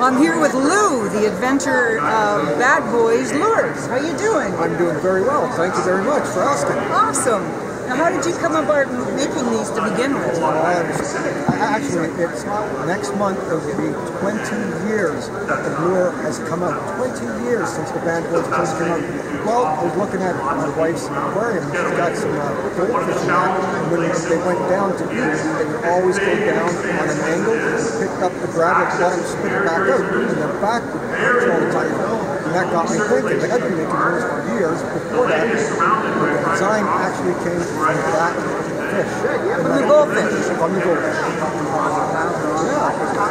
I'm here with Lou, the adventure of Badd Boyz Lures. How are you doing? I'm doing very well. Thank you very much for asking. Awesome. Now, how did you come about making these to begin with? Uh, actually, it's next month. It will be 20 years that the lure has come out. 20 years since the Badd Boyz first came out. Well, I was looking at my wife's aquarium. She's got some uh, goldfish in there. And when they went down to eat, they would always go down on an angle, pick up the grab at the bottom, spit it back out, and then back would all the time. And that got me thinking. Like I've been making lures for years. Before that, the design actually came from that fish. From the goldfish? From the goldfish.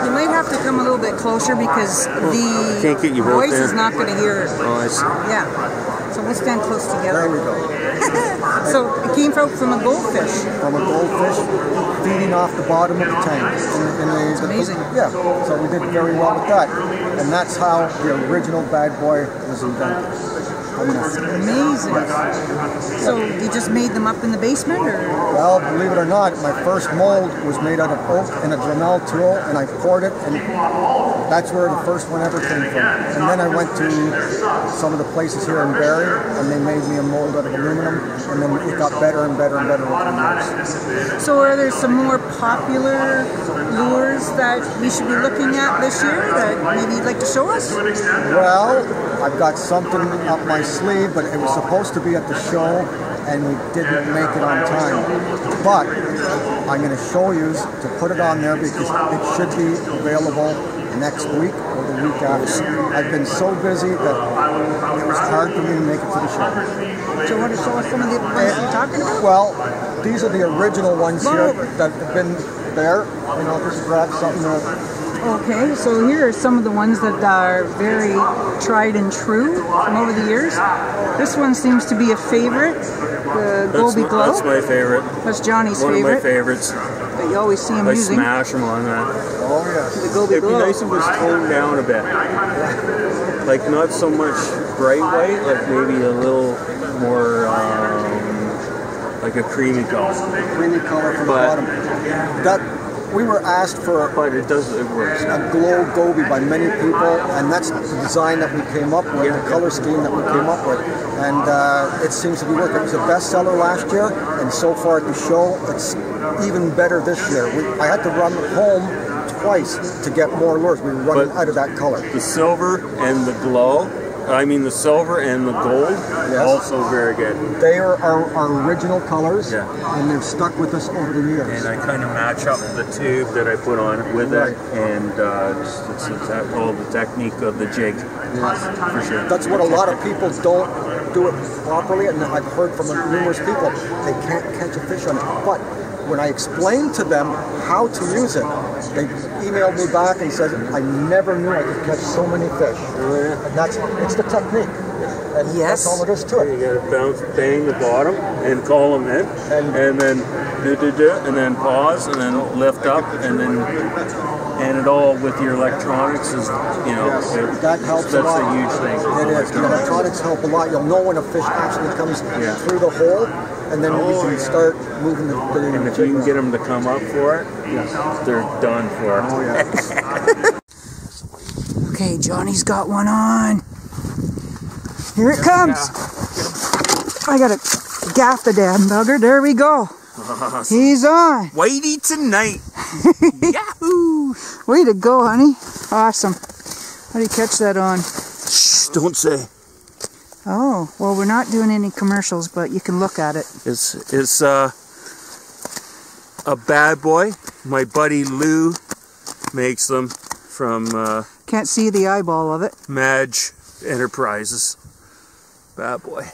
You might have to come a little bit closer because oh, the Can't get you both voice is not going to hear it. Oh, I see. Yeah. So we'll stand close together. There we go. So it came from, from a goldfish. From a goldfish feeding off the bottom of the tank. In, in the, the- amazing. Yeah. So we did very well with that. And that's how the original bad boy was invented. Amazing. So you just made them up in the basement, or Well, believe it or not, my first mold was made out of oak and a Dremel tool, and I poured it, and that's where the first one ever came from. And then I went to some of the places here in Barrie, and they made me a mold out of aluminum, and then it got better and better and better over the years. so are there some more popular lures that we should be looking at this year that maybe you'd like to show us? Well, I've got something up my sleeve, but it was supposed to be at the show, and we didn't make it on time. But I'm going to show you to put it on there because it should be available next week or the week after. I've been so busy that it was hard for me to make it to the show. Do you want to show us some of the ones uh, you're talking about? Well, these are the original ones here that have been there. You know, just grab something that Okay, so here are some of the ones that are very tried and true from over the years. This one seems to be a favorite, the That's Goby Glow. that's my favorite. That's Johnny's One favorite. of my favorites. That you always see him I using. smash them on that. Oh yes. The Goby It'd be nice if it was toned down a bit. Like not so much bright white, like maybe a little more um, like a creamy color. Creamy color from But- the bottom. That we were asked for But it does it works. a glow goby by many people, and that's the design that we came up with, the color scheme that we came up with, and uh, it seems to be working. It was a bestseller last year, and so far at the show, it's even better this year. We, I had to run home twice to get more lures. We were running But- out of that color. The silver and the glow. I mean the silver and the gold. Also very good. They are our, our original colors, Yeah. and they've stuck with us over the years. And I kind of match up the tube that I put on it with Right. it, and uh, it's, it's, all the technique of the jig, for sure. That's what a lot of people don't do it properly, and I've heard from numerous people they can't catch a fish on it. But when I explained to them how to use it, they emailed me back and said, "I never knew I could catch so many fish." And that's it's the technique, and Yes. that's all it is to it. You gotta bounce, bang the bottom, and call them in, And- and, then do do do, and then pause, and then lift up, and then and it all with your electronics is you know Yes, it- that helps That's a lot. That's a huge thing. It is. The electronics help a lot. You'll know when a fish actually comes Yeah. through the hole, and then you can oh, start moving the, the And if you can get them to come up for it, yes. they're done for. Oh yeah. Okay, Johnny's got one on. Here it comes. I gotta gaff the damn bugger. There we go. He's on. Whitey tonight. Yahoo! Way to go, honey. Awesome. How do you catch that on? Shh, don't say. Oh, well, we're not doing any commercials, but you can look at it. It's it's uh, a bad boy. My buddy Lou makes them from uh, Can't see the eyeball of it. Magz Enterprises. Bad boy.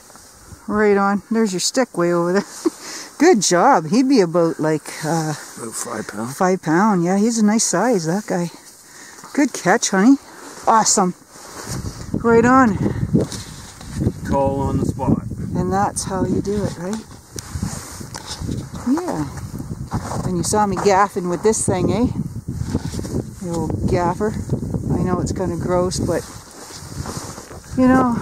Right on. There's your stick way over there. Good job. He'd be about like uh, About five pounds. five pound. Yeah, he's a nice size, that guy. Good catch, honey. Awesome. Right on. Call on the spot. And that's how you do it, right? Yeah. And you saw me gaffing with this thing, eh? The old gaffer. I know it's kind of gross, but you know,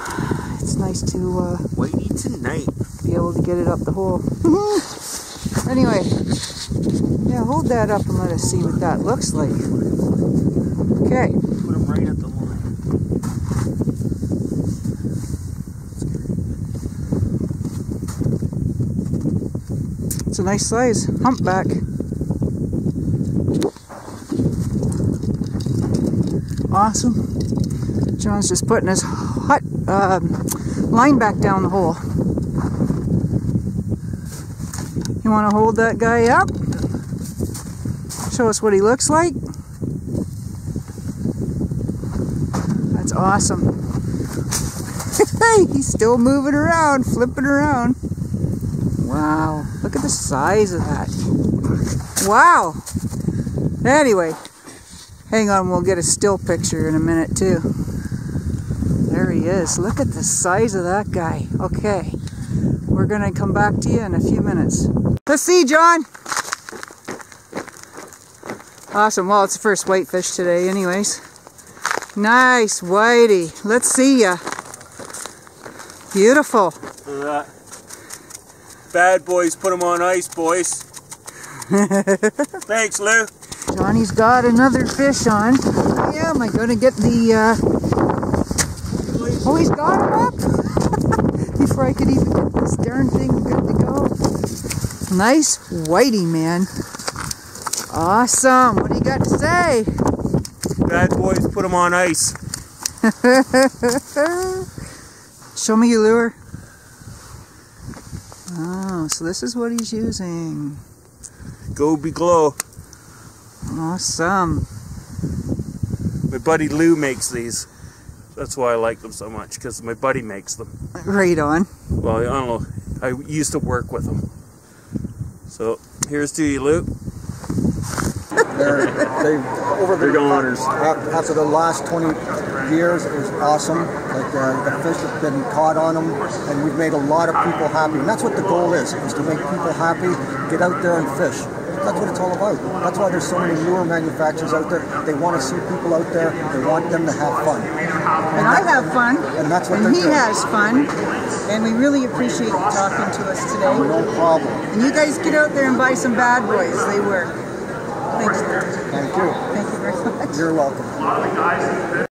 nice to uh, Whitey tonight. be able to get it up the hole. anyway, yeah, hold that up and let us see what that looks like. Okay. Put them right at the line. It's a nice size humpback. Awesome. John's just putting his hut um, line back down the hole. You want to hold that guy up? Show us what he looks like. That's awesome. He's still moving around, flipping around. Wow, look at the size of that. Wow. Anyway, hang on, we'll get a still picture in a minute too. There he is. Look at the size of that guy. Okay, we're gonna come back to you in a few minutes. Let's see, John. Awesome. Well, it's the first whitefish today, anyways. Nice, whitey. Let's see ya. Beautiful. Look at that. Badd Boyz, put them on ice, boys. Thanks, Lou. Johnny's got another fish on. Yeah, am I gonna get the, uh... Oh, he's got him up? Before I could even get this darn thing good to go. Nice whitey, man. Awesome. What do you got to say? Badd Boyz, put them on ice. Show me your lure. Oh, so this is what he's using. Goby glow. Awesome. My buddy Lou makes these. That's why I like them so much, because my buddy makes them. Right on. Well, I don't know. I used to work with them. So, here's to you, Lou. They're, they over the They're goners. after the last 20 years, it was awesome. Like uh, the fish have been caught on them, and we've made a lot of people happy. And that's what the goal is: is to make people happy. Get out there and fish. That's what it's all about. That's why there's so many lure manufacturers out there. They want to see people out there. They want them to have fun. And I have fun. And that's what And he doing. has fun. And we really appreciate you talking to us today. No problem. And you guys get out there and buy some Badd Boyz. They work. Thanks. Thank you. Thank you very much. You're welcome.